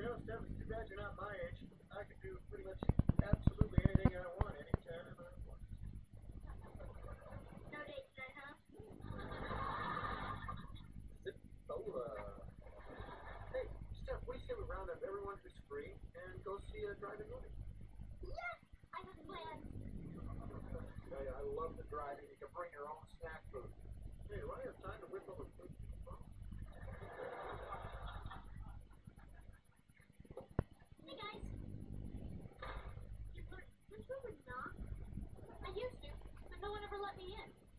You know, Steph, it's too you're not my age. I could do pretty much absolutely anything I want anytime I want. No date tonight, huh? Zipola. Oh, uh, hey, Steph, what do you say we round up everyone who's free and go see a drive-in movie? Yes! I have plans. I, I love the drive-in. You can bring your own snack food. in.